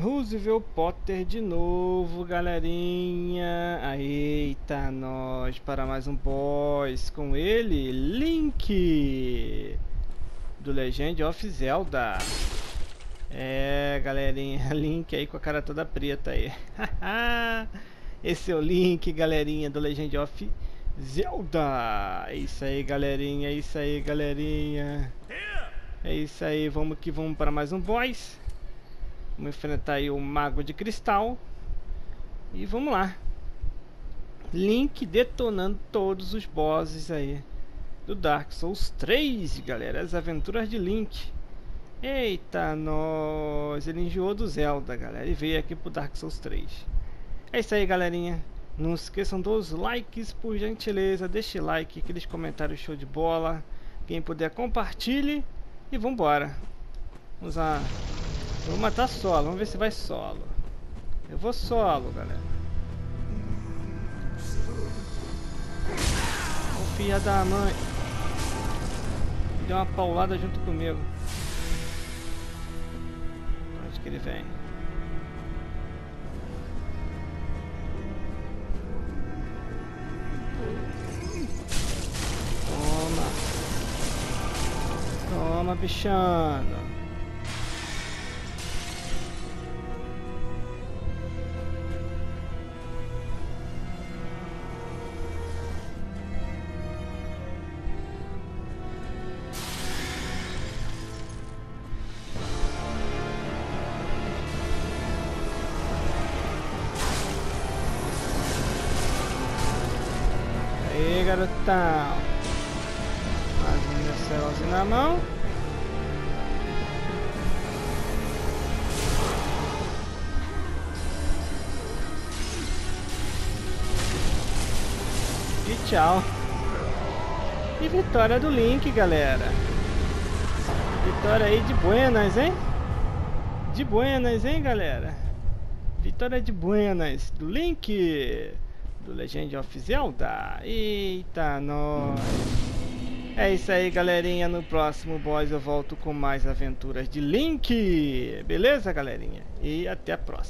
Roosevelt Potter de novo, galerinha. Eita, nós para mais um boss com ele, Link do Legend of Zelda. É, galerinha, Link aí com a cara toda preta aí. Esse é o Link, galerinha do Legend of Zelda. É isso aí, galerinha, é isso aí, galerinha. É isso aí, vamos que vamos para mais um boss. Vamos enfrentar aí o Mago de Cristal. E vamos lá. Link detonando todos os bosses aí do Dark Souls 3, galera. As aventuras de Link. Eita, nós! Ele enjoou do Zelda, galera. E veio aqui pro Dark Souls 3. É isso aí, galerinha. Não esqueçam dos likes, por gentileza. Deixe like, aqueles comentários show de bola. Quem puder, compartilhe. E vambora. Vamos lá. Vou matar solo, vamos ver se vai solo. Eu vou solo, galera. O filha da mãe. Deu uma paulada junto comigo. Onde que ele vem? Toma. Toma, bichano. Aí, garotão. Mais um Mercelãozinho na mão. E tchau. E vitória do Link, galera. Vitória aí de buenas, hein? De buenas, hein, galera? Vitória de buenas do Link do Legend of Zelda. Eita, nós. É isso aí, galerinha. No próximo boss eu volto com mais aventuras de Link. Beleza, galerinha? E até a próxima.